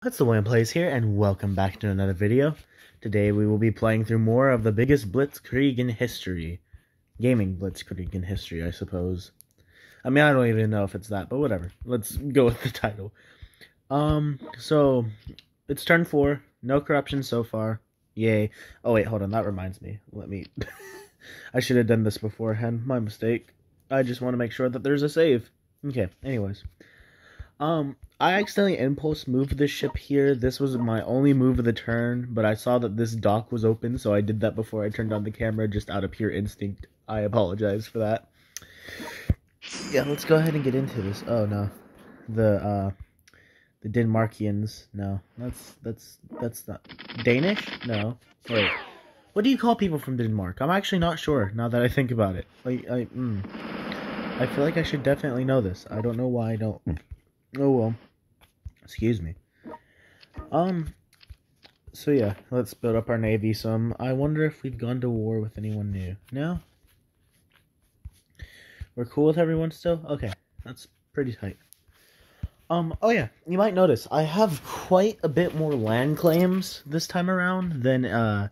What's the William Plays here, and welcome back to another video. Today we will be playing through more of the biggest blitzkrieg in history. Gaming blitzkrieg in history, I suppose. I mean, I don't even know if it's that, but whatever. Let's go with the title. Um, so, it's turn four. No corruption so far. Yay. Oh wait, hold on, that reminds me. Let me... I should have done this beforehand. My mistake. I just want to make sure that there's a save. Okay, anyways. Um, I accidentally impulse moved this ship here. This was my only move of the turn, but I saw that this dock was open, so I did that before I turned on the camera, just out of pure instinct. I apologize for that. Yeah, let's go ahead and get into this. Oh no, the uh, the Denmarkians. No, that's that's that's not Danish. No, wait. What do you call people from Denmark? I'm actually not sure now that I think about it. Like I, mm, I feel like I should definitely know this. I don't know why I don't. Oh well. Excuse me. Um. So yeah, let's build up our navy some. I wonder if we've gone to war with anyone new. No. We're cool with everyone still. Okay, that's pretty tight. Um. Oh yeah, you might notice I have quite a bit more land claims this time around than uh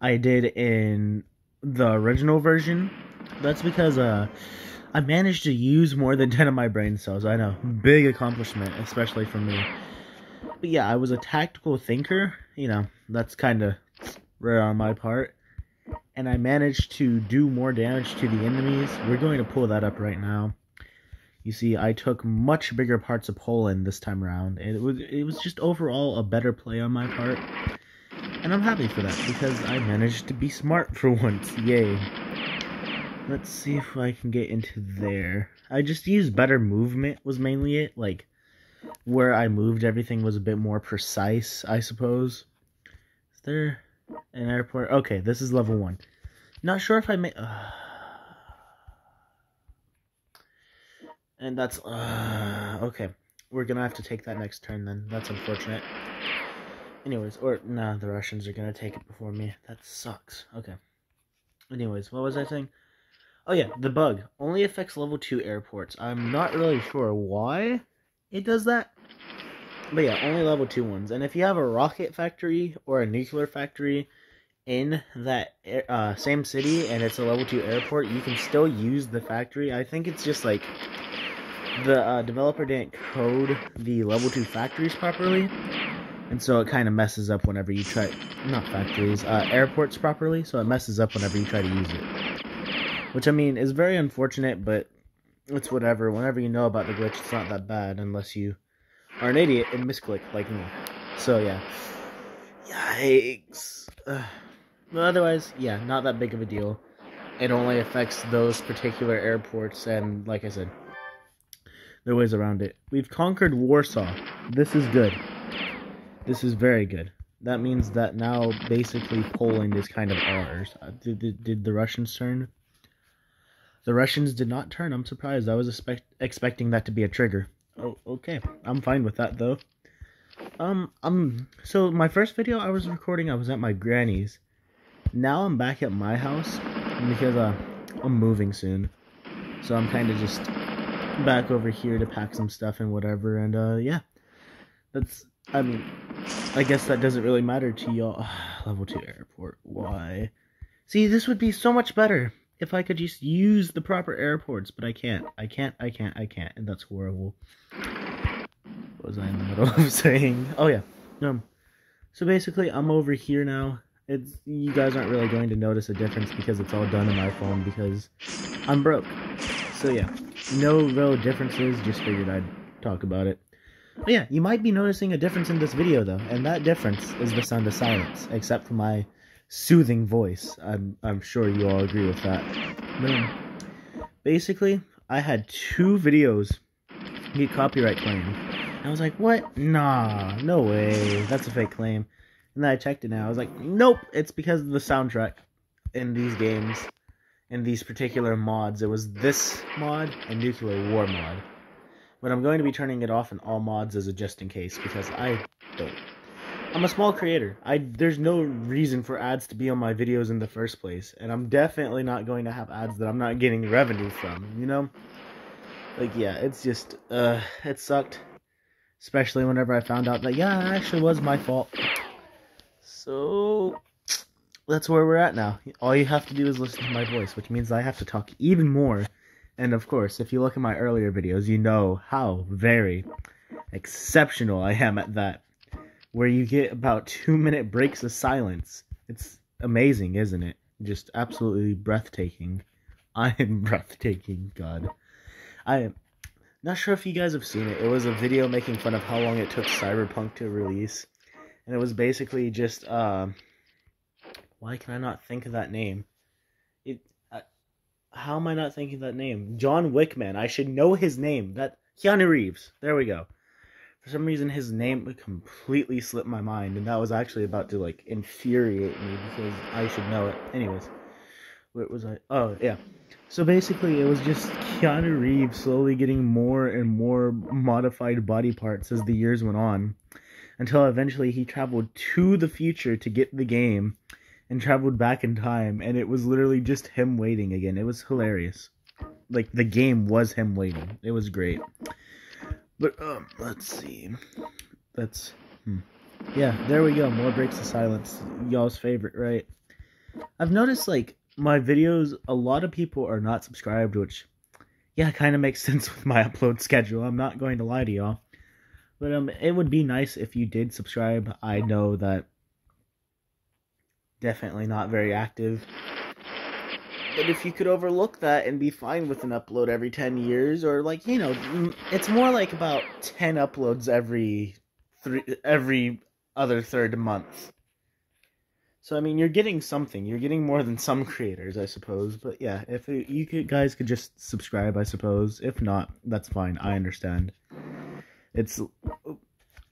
I did in the original version. That's because uh I managed to use more than 10 of my brain cells. I know. Big accomplishment, especially for me. But yeah, I was a tactical thinker. You know, that's kind of rare on my part. And I managed to do more damage to the enemies. We're going to pull that up right now. You see, I took much bigger parts of Poland this time around. It was, it was just overall a better play on my part. And I'm happy for that, because I managed to be smart for once. Yay. Let's see if I can get into there. I just used better movement was mainly it. Like, where I moved everything was a bit more precise, I suppose. Is there an airport? Okay, this is level one. Not sure if I may... Uh... And that's... Uh... Okay, we're gonna have to take that next turn then. That's unfortunate. Anyways, or... Nah, the Russians are gonna take it before me. That sucks. Okay. Anyways, what was I saying? Oh yeah, the bug only affects level 2 airports. I'm not really sure why it does that. But yeah, only level 2 ones. And if you have a rocket factory or a nuclear factory in that uh, same city and it's a level 2 airport, you can still use the factory. I think it's just like the uh, developer didn't code the level 2 factories properly. And so it kind of messes up whenever you try, not factories, uh, airports properly. So it messes up whenever you try to use it. Which, I mean, is very unfortunate, but it's whatever. Whenever you know about the glitch, it's not that bad unless you are an idiot and misclick like me. So, yeah. Yikes. Ugh. Otherwise, yeah, not that big of a deal. It only affects those particular airports, and like I said, there ways around it. We've conquered Warsaw. This is good. This is very good. That means that now basically Poland is kind of ours. Uh, did, did, did the Russians turn? The Russians did not turn. I'm surprised. I was expect expecting that to be a trigger. Oh, okay. I'm fine with that though. Um, um. So my first video I was recording, I was at my granny's. Now I'm back at my house because uh, I'm moving soon, so I'm kind of just back over here to pack some stuff and whatever. And uh, yeah, that's. I mean, I guess that doesn't really matter to y'all. Level two airport. Why? See, this would be so much better if I could just use the proper airports, but I can't. I can't, I can't, I can't, and that's horrible. What was I in the middle of saying? Oh yeah. Um so basically I'm over here now. It's you guys aren't really going to notice a difference because it's all done on my phone because I'm broke. So yeah. No real differences, just figured I'd talk about it. But yeah, you might be noticing a difference in this video though, and that difference is the sound of silence, except for my soothing voice. I'm I'm sure you all agree with that. Basically, I had two videos get copyright claim. I was like, what? Nah, no way. That's a fake claim. And then I checked it now. I was like, nope, it's because of the soundtrack in these games, in these particular mods. It was this mod and Nuclear War mod. But I'm going to be turning it off in all mods as a just in case because I don't I'm a small creator. I there's no reason for ads to be on my videos in the first place, and I'm definitely not going to have ads that I'm not getting revenue from. You know, like yeah, it's just uh, it sucked. Especially whenever I found out that, yeah, it actually was my fault. So, that's where we're at now. All you have to do is listen to my voice, which means I have to talk even more. And of course, if you look at my earlier videos, you know how very exceptional I am at that. Where you get about two minute breaks of silence. It's amazing, isn't it? Just absolutely breathtaking. I am breathtaking, God. I am not sure if you guys have seen it. It was a video making fun of how long it took Cyberpunk to release. And it was basically just, uh, why can I not think of that name? It, uh, how am I not thinking of that name? John Wickman. I should know his name. That Keanu Reeves. There we go. For some reason, his name completely slipped my mind, and that was actually about to like infuriate me because I should know it. Anyways, what was I? Oh yeah. So basically, it was just Keanu Reeves slowly getting more and more modified body parts as the years went on, until eventually he traveled to the future to get the game, and traveled back in time, and it was literally just him waiting again. It was hilarious. Like the game was him waiting. It was great. But um, let's see. That's hmm. yeah. There we go. More breaks of silence. Y'all's favorite, right? I've noticed like my videos, a lot of people are not subscribed, which, yeah, kind of makes sense with my upload schedule. I'm not going to lie to y'all. But um, it would be nice if you did subscribe. I know that definitely not very active. But if you could overlook that and be fine with an upload every 10 years, or like, you know, it's more like about 10 uploads every three, every other third month. So I mean, you're getting something. You're getting more than some creators, I suppose. But yeah, if you could, guys could just subscribe, I suppose. If not, that's fine. I understand. It's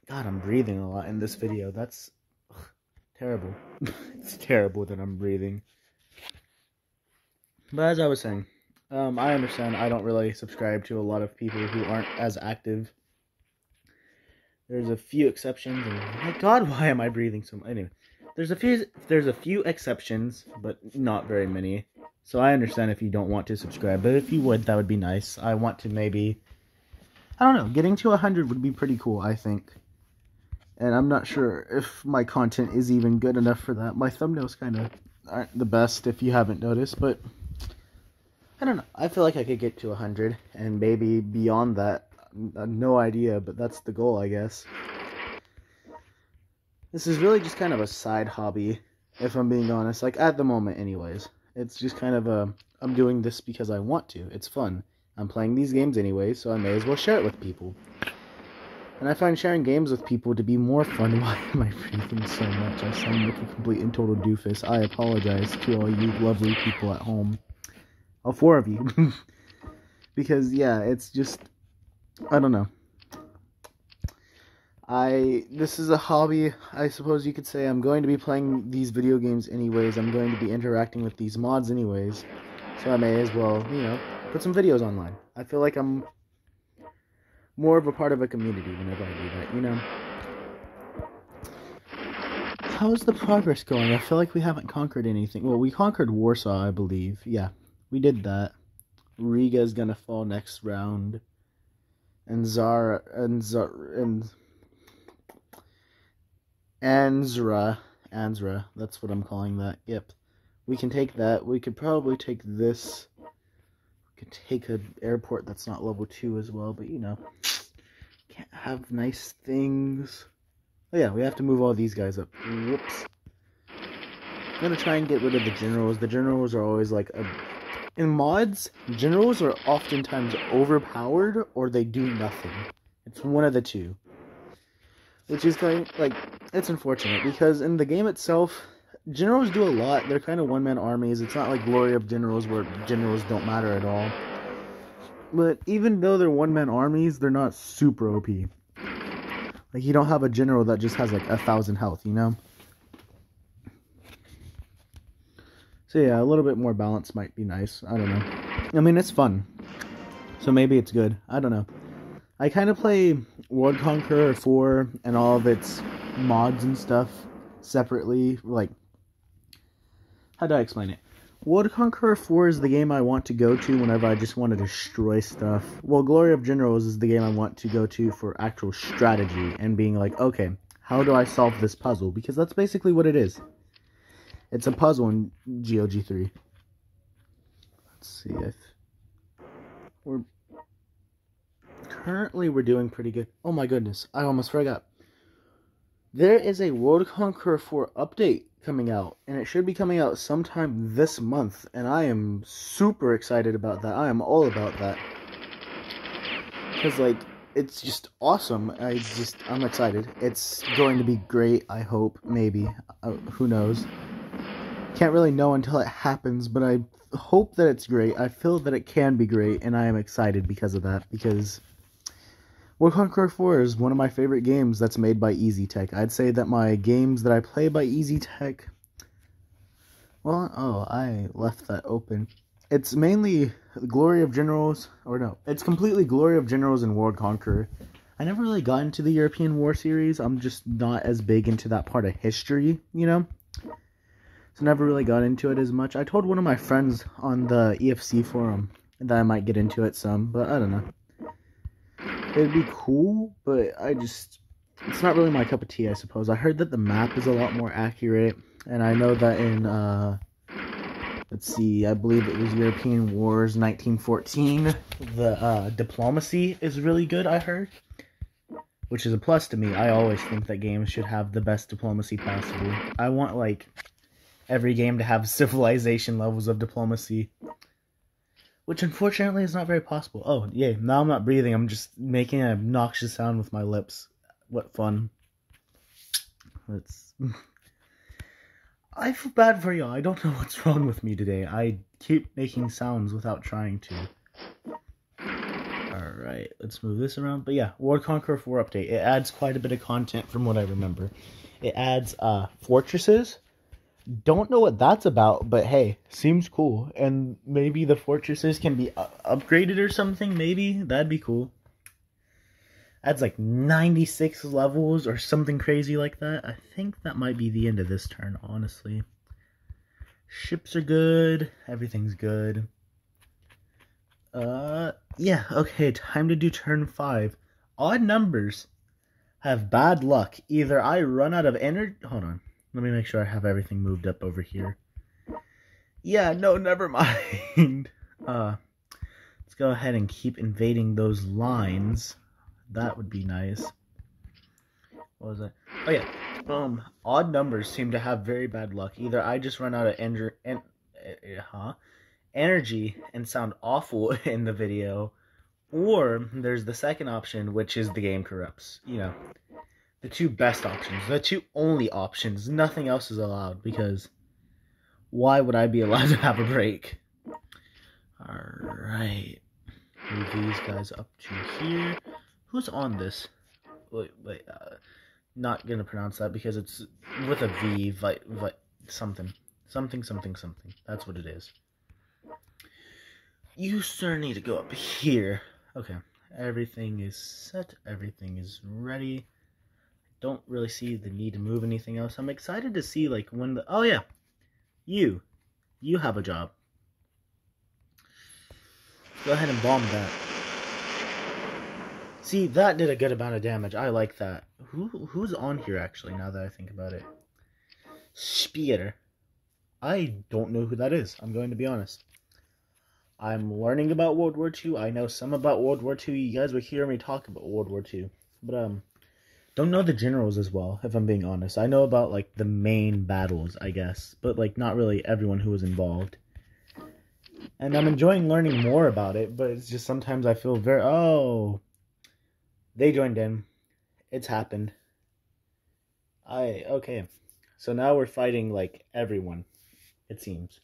God, I'm breathing a lot in this video. That's ugh, terrible. it's terrible that I'm breathing. But as I was saying, um, I understand. I don't really subscribe to a lot of people who aren't as active. There's a few exceptions, and my God, why am I breathing so much? Anyway. There's a few there's a few exceptions, but not very many. So I understand if you don't want to subscribe, but if you would, that would be nice. I want to maybe I don't know, getting to 100 would be pretty cool, I think. And I'm not sure if my content is even good enough for that. My thumbnails kind of aren't the best if you haven't noticed, but I don't know. I feel like I could get to 100 and maybe beyond that. Uh, no idea, but that's the goal, I guess. This is really just kind of a side hobby, if I'm being honest. Like, at the moment, anyways. It's just kind of a, I'm doing this because I want to. It's fun. I'm playing these games anyway, so I may as well share it with people. And I find sharing games with people to be more fun. Why am I breathing so much? I sound like a complete and total doofus. I apologize to all you lovely people at home. All four of you. because, yeah, it's just, I don't know. I this is a hobby, I suppose you could say. I'm going to be playing these video games anyways. I'm going to be interacting with these mods anyways. So I may as well, you know, put some videos online. I feel like I'm more of a part of a community whenever I do that, you know. How's the progress going? I feel like we haven't conquered anything. Well, we conquered Warsaw, I believe. Yeah, we did that. Riga's gonna fall next round. And Zara and Zara and Anzra. Anzra. That's what I'm calling that. Yep. We can take that. We could probably take this. We could take an airport that's not level 2 as well, but you know. Can't have nice things. Oh yeah, we have to move all these guys up. Whoops. I'm gonna try and get rid of the generals. The generals are always like a... In mods, generals are oftentimes overpowered or they do nothing. It's one of the two which is kind of, like it's unfortunate because in the game itself, generals do a lot. They're kind of one man armies. It's not like Glory of Generals where generals don't matter at all. But even though they're one man armies, they're not super OP. Like you don't have a general that just has like a thousand health, you know. So yeah, a little bit more balance might be nice. I don't know. I mean, it's fun. So maybe it's good. I don't know. I kind of play World Conqueror 4 and all of its mods and stuff separately. Like, how do I explain it? World Conqueror 4 is the game I want to go to whenever I just want to destroy stuff. Well, Glory of Generals is the game I want to go to for actual strategy and being like, okay, how do I solve this puzzle? Because that's basically what it is. It's a puzzle in GOG3. Let's see if we're currently we're doing pretty good. Oh my goodness, I almost forgot. There is a World Conqueror 4 update coming out, and it should be coming out sometime this month, and I am super excited about that. I am all about that. Because, like, it's just awesome. I just, I'm excited. It's going to be great, I hope, maybe. Uh, who knows? Can't really know until it happens, but I hope that it's great. I feel that it can be great, and I am excited because of that, because World Conqueror 4 is one of my favorite games that's made by Easy Tech. I'd say that my games that I play by Easy Tech. Well, oh, I left that open. It's mainly Glory of Generals, or no, it's completely Glory of Generals and World Conqueror. I never really got into the European War series. I'm just not as big into that part of history, you know? Never really got into it as much. I told one of my friends on the EFC forum that I might get into it some, but I don't know it'd be cool, but I just it's not really my cup of tea, I suppose. I heard that the map is a lot more accurate, and I know that in uh let's see, I believe it was European Wars 1914, the uh diplomacy is really good, I heard. Which is a plus to me. I always think that games should have the best diplomacy possible. I want like every game to have civilization levels of diplomacy which unfortunately is not very possible. Oh, yay, now I'm not breathing, I'm just making an obnoxious sound with my lips. What fun. It's... I feel bad for y'all. I don't know what's wrong with me today. I keep making sounds without trying to. Alright, let's move this around. But yeah, World Conqueror 4 update. It adds quite a bit of content from what I remember. It adds uh, fortresses, don't know what that's about, but hey, seems cool. And maybe the fortresses can be upgraded or something. Maybe that'd be cool. Adds like 96 levels or something crazy like that. I think that might be the end of this turn, honestly. Ships are good. Everything's good. Uh, yeah, okay, time to do turn 5. Odd numbers have bad luck. Either I run out of energy. Hold on. Let me make sure I have everything moved up over here. Yeah, no, never mind. uh, let's go ahead and keep invading those lines. That would be nice. What was it? Oh yeah. Um, odd numbers seem to have very bad luck. Either I just run out of en- en- uh, huh? energy and sound awful in the video, or there's the second option, which is the game corrupts. You know, the two best options, the two only options. Nothing else is allowed because why would I be allowed to have a break? Alright. Move these guys up to here. Who's on this? Wait, wait, uh, not gonna pronounce that because it's with a V, vi, vi, something. Something, something, something. That's what it is. You, sir, need to go up here. Okay. Everything is set. Everything is ready don't really see the need to move anything else. I'm excited to see like when the oh yeah, you, you have a job. Go ahead and bomb that. See, that did a good amount of damage. I like that. Who who's on here actually? Now that I think about it, Spear. I don't know who that is. I'm going to be honest. I'm learning about World War II. I know some about World War II. You guys will hear me talk about World War II, but um, don't know the generals as well, if I'm being honest. I know about like the main battles, I guess, but like not really everyone who was involved. And I'm enjoying learning more about it, but it's just sometimes I feel very oh they joined in. It's happened. I okay. So now we're fighting like everyone, it seems.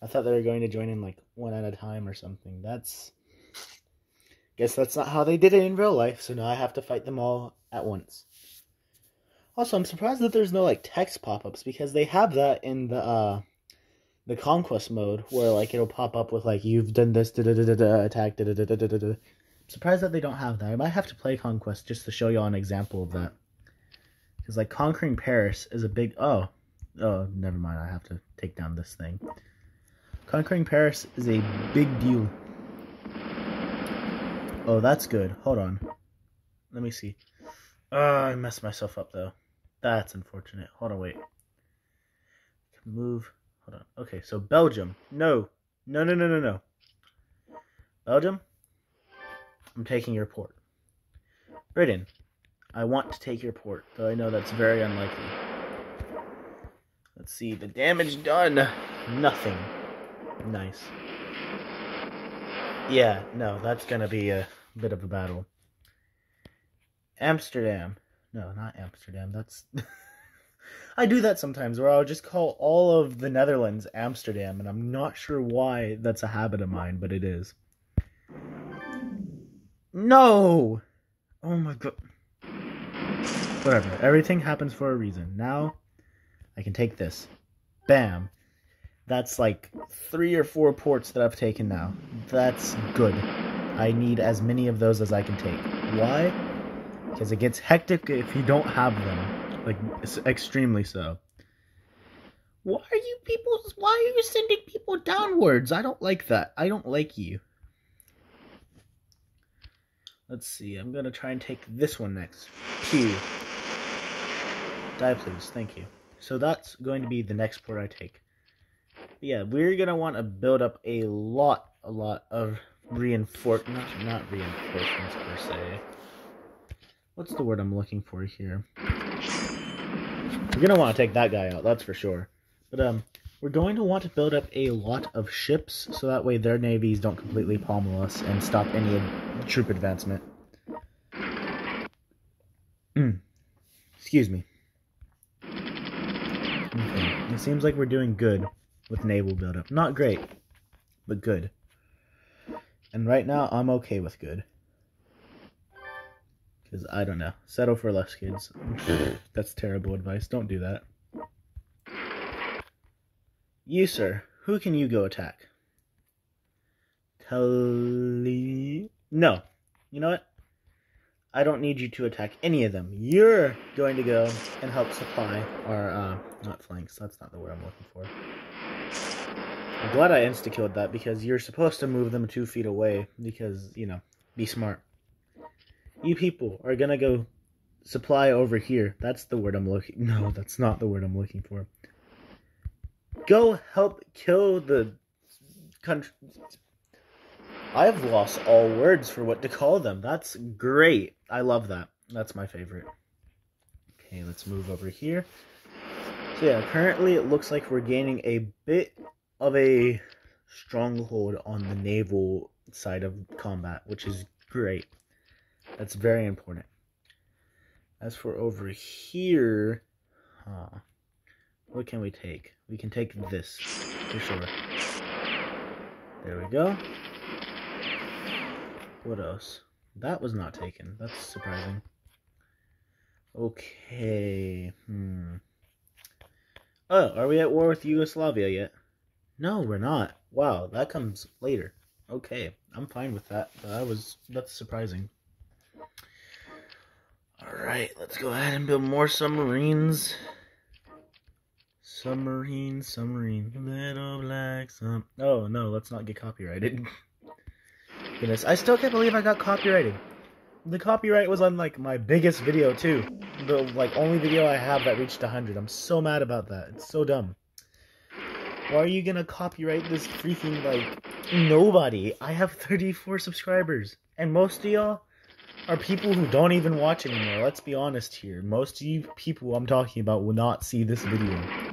I thought they were going to join in like one at a time or something. That's Guess that's not how they did it in real life, so now I have to fight them all at once. Also, I'm surprised that there's no like text pop-ups because they have that in the uh the conquest mode where like it'll pop up with like you've done this da da da da attack da da da da da da. Surprised that they don't have that. I might have to play conquest just to show y'all an example of that. Because like conquering Paris is a big oh Oh, never mind. I have to take down this thing. Conquering Paris is a big deal. Oh, that's good. Hold on. Let me see. Oh, I messed myself up though. That's unfortunate. Hold on, wait. Move. Hold on. Okay, so Belgium. No. No, no, no, no, no. Belgium. I'm taking your port. Britain. I want to take your port, though I know that's very unlikely. Let's see. The damage done. Nothing. Nice. Yeah, no, that's gonna be a bit of a battle. Amsterdam. No, not Amsterdam. That's. I do that sometimes where I'll just call all of the Netherlands Amsterdam, and I'm not sure why that's a habit of mine, but it is. No! Oh my god. Whatever. Everything happens for a reason. Now, I can take this. Bam. That's like three or four ports that I've taken now. That's good. I need as many of those as I can take. Why? Because it gets hectic if you don't have them. Like, extremely so. Why are you people, why are you sending people downwards? I don't like that. I don't like you. Let's see, I'm gonna try and take this one next. Q. Die, please. Thank you. So that's going to be the next port I take. But yeah, we're gonna want to build up a lot, a lot of reinforce, not, not reinforcements per se. What's the word I'm looking for here? We're gonna want to take that guy out, that's for sure. But um, we're going to want to build up a lot of ships, so that way their navies don't completely pommel us and stop any troop advancement. Mm. Excuse me. Okay. It seems like we're doing good with naval buildup. Not great, but good. And right now, I'm okay with good. Because, I don't know. Settle for less, kids. That's terrible advice. Don't do that. You, sir. Who can you go attack? Tully... No. You know what? I don't need you to attack any of them. You're going to go and help supply our, uh, not flanks. That's not the word I'm looking for. I'm glad I insta-killed that because you're supposed to move them two feet away because, you know, be smart. You people are gonna go supply over here. That's the word I'm looking. No, that's not the word I'm looking for. Go help kill the country. I've lost all words for what to call them. That's great. I love that. That's my favorite. Okay, let's move over here. So yeah, currently it looks like we're gaining a bit of a stronghold on the naval side of combat, which is great. That's very important. As for over here, huh, what can we take? We can take this, for sure. There we go. What else? That was not taken. That's surprising. Okay. Hmm. Oh, are we at war with Yugoslavia yet? No, we're not. Wow, that comes later. Okay, I'm fine with that. That was that's surprising. Alright, let's go ahead and build more submarines. Submarine, submarine, little black sub. Oh no, let's not get copyrighted. Goodness, I still can't believe I got copyrighted. The copyright was on like my biggest video too. The like only video I have that reached 100. I'm so mad about that. It's so dumb. Why are you gonna copyright this freaking like nobody? I have 34 subscribers, and most of y'all are people who don't even watch anymore. Let's be honest here. Most of you people I'm talking about will not see this video,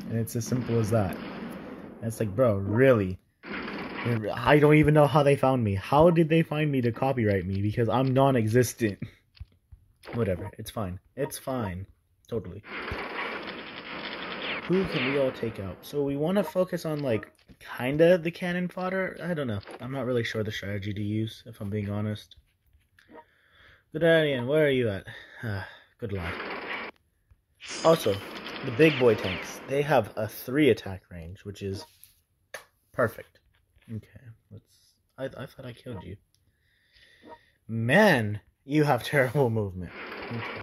and it's as simple as that. And it's like, bro, really? I don't even know how they found me. How did they find me to copyright me? Because I'm non-existent. Whatever. It's fine. It's fine. Totally. Who can we all take out? So we want to focus on, like, kinda the cannon fodder? I don't know. I'm not really sure the strategy to use, if I'm being honest. Guderian, where are you at? Ah, good lad. Also, the big boy tanks. They have a 3 attack range, which is perfect. Okay, let's. I I thought I killed you. Man, you have terrible movement. Okay.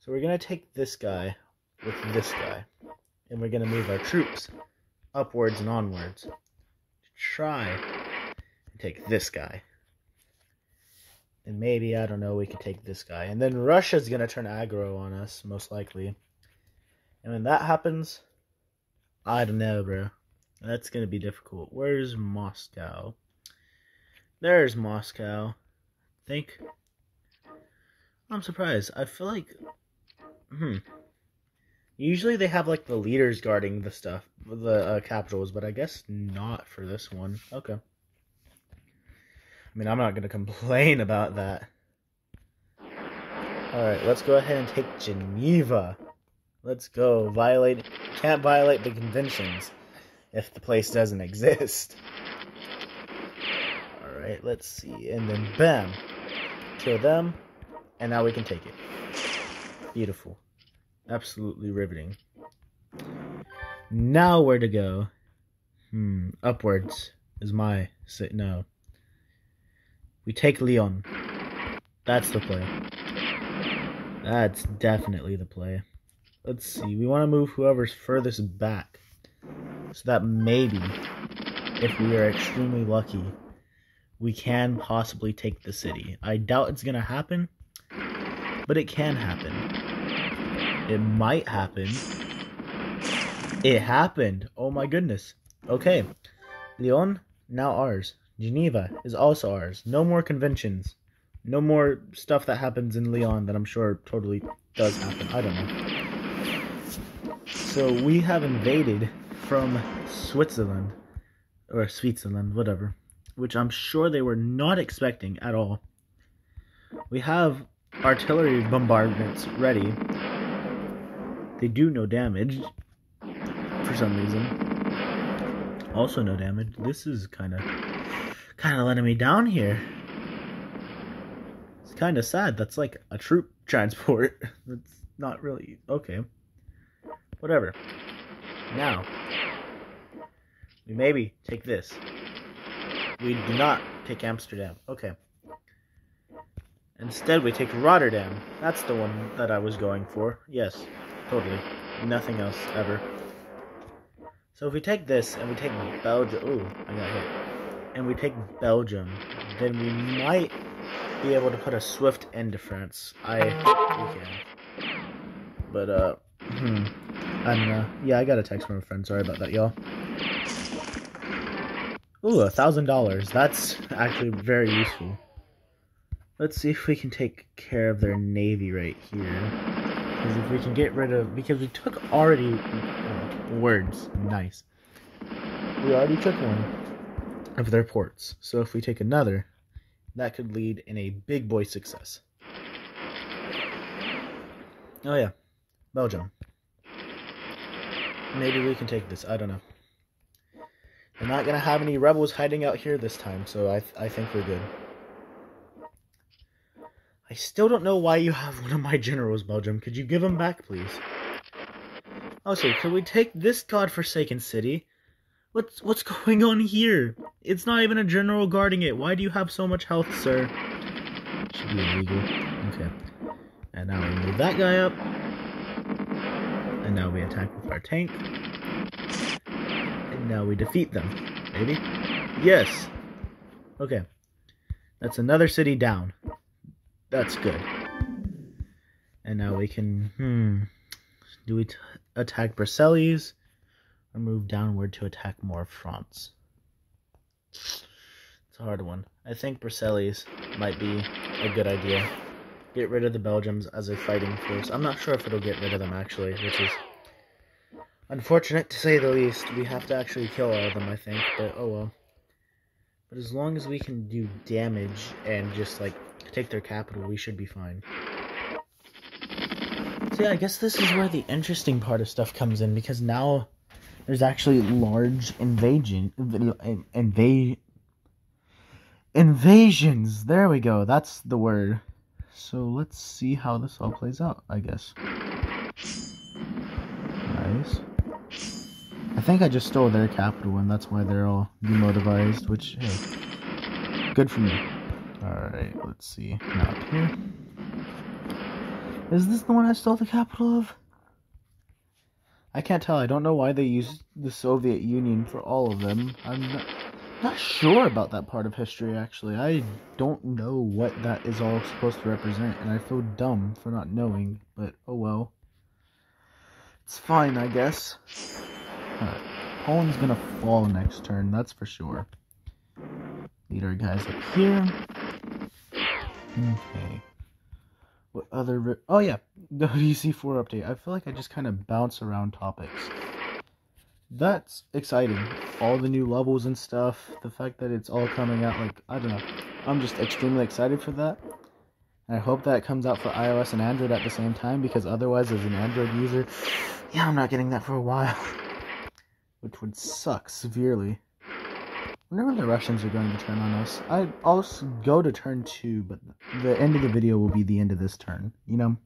So we're gonna take this guy with this guy and we're gonna move our troops upwards and onwards to try and take this guy. And maybe, I don't know, we could take this guy. And then Russia's gonna turn aggro on us, most likely. And when that happens, I don't know, bro. That's gonna be difficult. Where's Moscow? There's Moscow. Think. I'm surprised. I feel like. Hmm. Usually they have like the leaders guarding the stuff, the uh, capitals, but I guess not for this one. Okay. I mean, I'm not gonna complain about that. Alright, let's go ahead and take Geneva. Let's go. Violate. Can't violate the conventions if the place doesn't exist. Alright, let's see. And then bam. Kill them. And now we can take it. Beautiful. Absolutely riveting. Now where to go? Hmm. Upwards is my say no. We take Lyon. That's the play. That's definitely the play. Let's see. We want to move whoever's furthest back. So that maybe, if we are extremely lucky, we can possibly take the city. I doubt it's going to happen, but it can happen. It might happen. It happened. Oh my goodness. Okay. Lyon, now ours. Geneva is also ours. No more conventions. No more stuff that happens in Lyon that I'm sure totally does happen. I don't know. So we have invaded from Switzerland. Or Switzerland, whatever. Which I'm sure they were not expecting at all. We have artillery bombardments ready. They do no damage. For some reason. Also no damage. This is kind of kind of letting me down here. It's kind of sad. That's like a troop transport. That's not really okay. Whatever. Now, we maybe take this. We do not take Amsterdam. Okay. Instead, we take Rotterdam. That's the one that I was going for. Yes, totally. Nothing else ever. So if we take this and we take Belgium. Ooh, I got hit and we take Belgium, then we might be able to put a swift end to France. I we can. But uh hmm. I don't know. Yeah, I got a text from a friend. Sorry about that, y'all. Ooh, a thousand dollars. That's actually very useful. Let's see if we can take care of their navy right here. Because if we can get rid of because we took already oh, words. Nice. We already took one of their ports. So if we take another, that could lead in a big boy success. Oh yeah, Belgium. Maybe we can take this. I don't know. We're not gonna have any rebels hiding out here this time, so I th I think we're good. I still don't know why you have one of my generals, Belgium. Could you give him back, please? Oh, also, could we take this godforsaken city What's what's going on here? It's not even a general guarding it. Why do you have so much health, sir? Should be illegal. Okay. And now we move that guy up. And now we attack with our tank. And now we defeat them. Maybe? Yes. Okay. That's another city down. That's good. And now we can, hmm. Do we attack Versailles? or move downward to attack more fronts. It's a hard one. I think Versailles might be a good idea. Get rid of the Belgians as a fighting force. I'm not sure if it'll get rid of them, actually, which is unfortunate to say the least. We have to actually kill all of them, I think, but oh well. But as long as we can do damage and just, like, take their capital, we should be fine. So yeah, I guess this is where the interesting part of stuff comes in, because now there's actually large invasion invade invasions. There we go. That's the word. So let's see how this all plays out, I guess. Nice. I think I just stole their capital and that's why they're all demotivized, which hey. Good for me. Alright, let's see. Up here. Is this the one I stole the capital of? I can't tell. I don't know why they used the Soviet Union for all of them. I'm not, not sure about that part of history, actually. I don't know what that is all supposed to represent, and I feel dumb for not knowing, but oh well. It's fine, I guess. Poland's gonna fall next turn, that's for sure. Lead our guys up here. Hmm. Okay. What other... Oh, yeah. WC4 update. I feel like I just kind of bounce around topics. That's exciting. All the new levels and stuff. The fact that it's all coming out, like, I don't know. I'm just extremely excited for that. I hope that comes out for iOS and Android at the same time, because otherwise, as an Android user, yeah, I'm not getting that for a while. Which would suck severely. Whenever the Russians are going to turn on us, I'll go to turn two, but the end of the video will be the end of this turn. You know?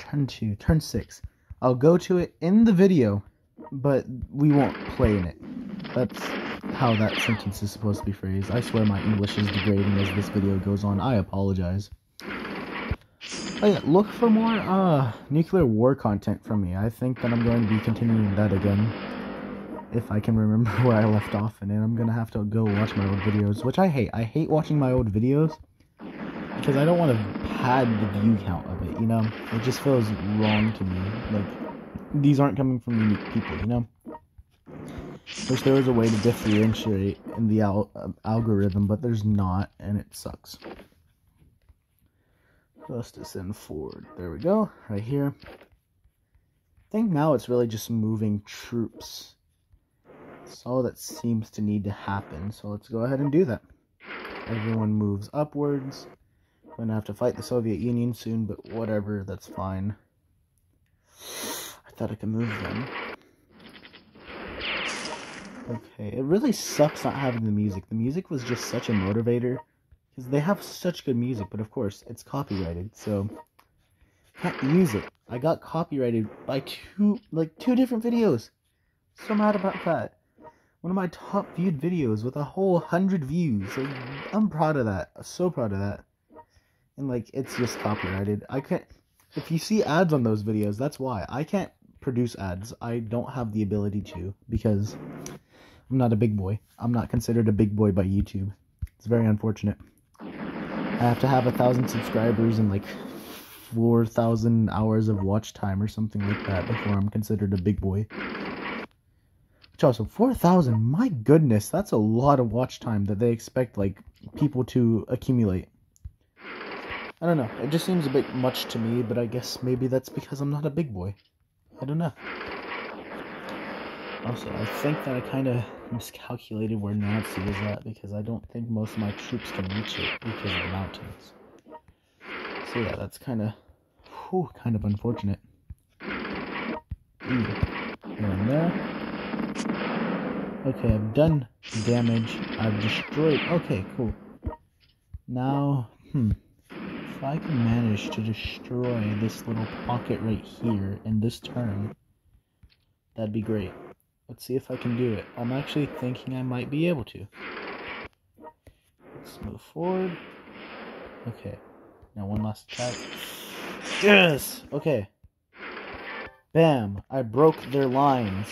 Turn two, turn six. I'll go to it in the video, but we won't play in it. That's how that sentence is supposed to be phrased. I swear my English is degrading as this video goes on. I apologize. Oh yeah, look for more uh, nuclear war content from me. I think that I'm going to be continuing that again if I can remember where I left off in it. I'm gonna have to go watch my old videos, which I hate. I hate watching my old videos because I don't want to pad the view count of it, you know? It just feels wrong to me. Like, these aren't coming from unique people, you know? Wish there was a way to differentiate in the al uh, algorithm, but there's not, and it sucks. Justice and forward. There we go, right here. I think now it's really just moving troops that's all that seems to need to happen. So let's go ahead and do that. Everyone moves upwards. Gonna have to fight the Soviet Union soon, but whatever, that's fine. I thought I could move them. Okay, it really sucks not having the music. The music was just such a motivator. Because they have such good music, but of course, it's copyrighted, so... Can't use it. I got copyrighted by two, like, two different videos. So mad about that one of my top viewed videos with a whole hundred views. Like, I'm proud of that. So proud of that. And like, it's just copyrighted. I can't. If you see ads on those videos, that's why I can't produce ads. I don't have the ability to because I'm not a big boy. I'm not considered a big boy by YouTube. It's very unfortunate. I have to have a thousand subscribers and like four thousand hours of watch time or something like that before I'm considered a big boy. Also, 4,000, my goodness, that's a lot of watch time that they expect, like, people to accumulate. I don't know, it just seems a bit much to me, but I guess maybe that's because I'm not a big boy. I don't know. Also, I think that I kind of miscalculated where Nancy is at, because I don't think most of my troops can reach it because of the mountains. So yeah, that's kind of, kind of unfortunate. Ooh, there. Okay, I've done damage. I've destroyed. Okay, cool. Now, hmm. If I can manage to destroy this little pocket right here in this turn, that'd be great. Let's see if I can do it. I'm actually thinking I might be able to. Let's move forward. Okay. Now one last attack. Yes! Okay. Bam! I broke their lines.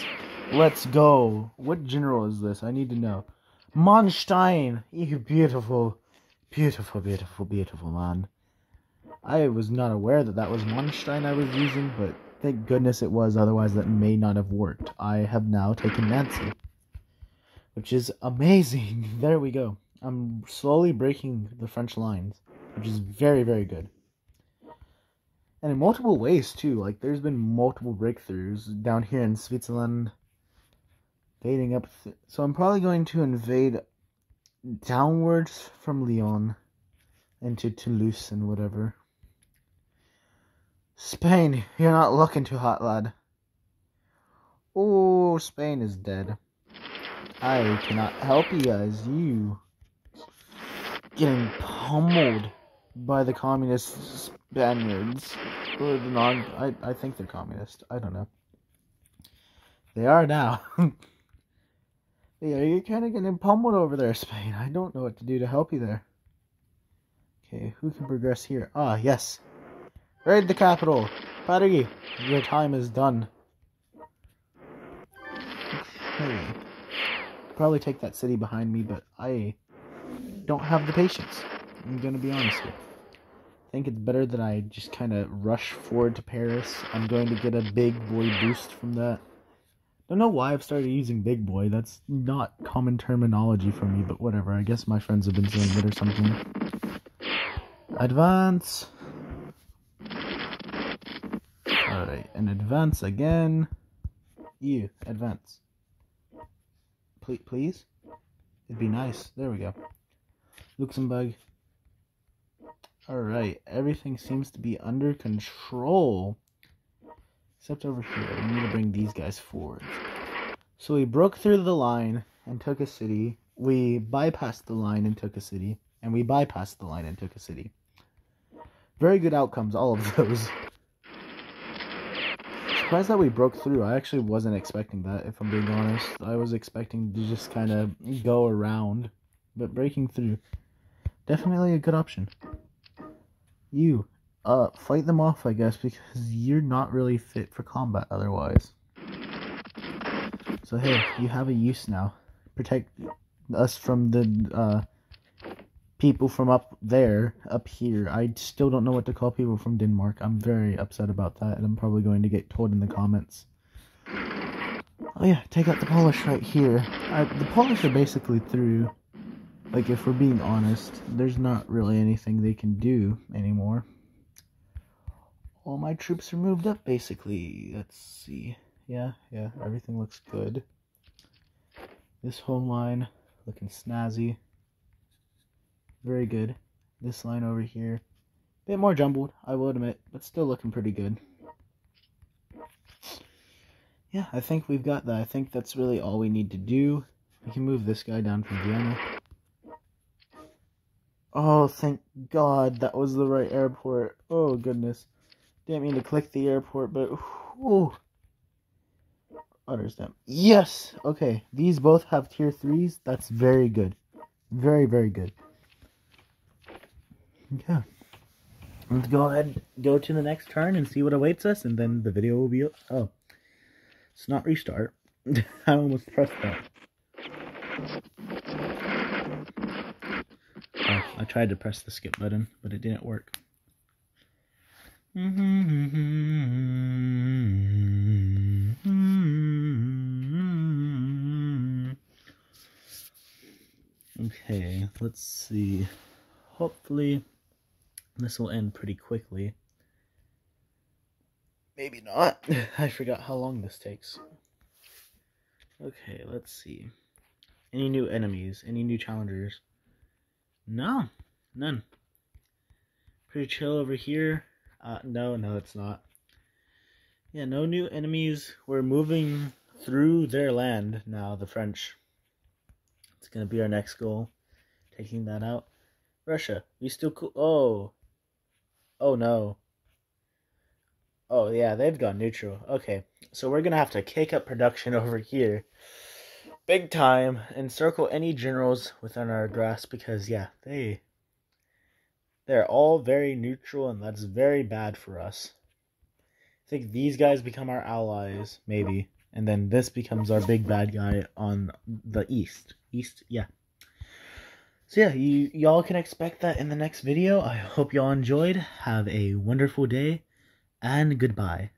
Let's go. What general is this? I need to know. Manstein! You beautiful, beautiful, beautiful, beautiful man. I was not aware that that was Manstein I was using, but thank goodness it was, otherwise that may not have worked. I have now taken Nancy. Which is amazing. There we go. I'm slowly breaking the French lines, which is very, very good. And in multiple ways, too. Like, there's been multiple breakthroughs down here in Switzerland, Invading up. so I'm probably going to invade downwards from Lyon into Toulouse and whatever. Spain, you're not looking too hot, lad. Oh, Spain is dead. I cannot help you guys. You getting pummeled by the communist Spaniards. Or the non I, I think they're communist. I don't know. They are now. Yeah, you're kind of getting pummeled over there, Spain. I don't know what to do to help you there. Okay, who can progress here? Ah, yes. Raid the capital. Paris, your time is done. Hey. Probably take that city behind me, but I don't have the patience. I'm gonna be honest here. I think it's better that I just kind of rush forward to Paris. I'm going to get a big boy boost from that. Don't know why I've started using big boy. That's not common terminology for me, but whatever. I guess my friends have been saying it or something. Advance. Alright, and advance again. You, advance. Please, please? It'd be nice. There we go. Luxembourg. Alright, everything seems to be under control. Except over here. We need to bring these guys forward. So we broke through the line and took a city. We bypassed the line and took a city. And we bypassed the line and took a city. Very good outcomes, all of those. Surprised that we broke through. I actually wasn't expecting that, if I'm being honest. I was expecting to just kind of go around. But breaking through. Definitely a good option. You, uh, fight them off, I guess, because you're not really fit for combat otherwise. So hey, you have a use now. Protect us from the, uh, people from up there, up here. I still don't know what to call people from Denmark. I'm very upset about that, and I'm probably going to get told in the comments. Oh yeah, take out the Polish right here. The Polish are basically through. Like, if we're being honest, there's not really anything they can do anymore. All my troops are moved up, basically. Let's see. Yeah, yeah, everything looks good. This whole line looking snazzy. Very good. This line over here, a bit more jumbled, I will admit, but still looking pretty good. Yeah, I think we've got that. I think that's really all we need to do. We can move this guy down from Vienna. Oh, thank God that was the right airport. Oh, goodness. Didn't mean to click the airport, but... Whew. Understand. Yes! Okay, these both have tier 3s. That's very good. Very, very good. Okay. Let's go ahead and go to the next turn and see what awaits us, and then the video will be... Oh. It's not restart. I almost pressed that. Oh, I tried to press the skip button, but it didn't work. Mm-hmm. Okay, let's see. Hopefully, this will end pretty quickly. Maybe not. I forgot how long this takes. Okay, let's see. Any new enemies? Any new challengers? No, none. Pretty chill over here. Uh, no, no, it's not. Yeah, no new enemies. We're moving through their land now, the French. It's gonna be our next goal. Taking that out. Russia, we still cool. Oh. Oh no. Oh yeah, they've gone neutral. Okay, so we're gonna have to kick up production over here, big time, and circle any generals within our grasp because yeah, they they're all very neutral, and that's very bad for us. I think these guys become our allies, maybe, and then this becomes our big bad guy on the east. East, yeah. So yeah, you y'all can expect that in the next video. I hope y'all enjoyed. Have a wonderful day and goodbye.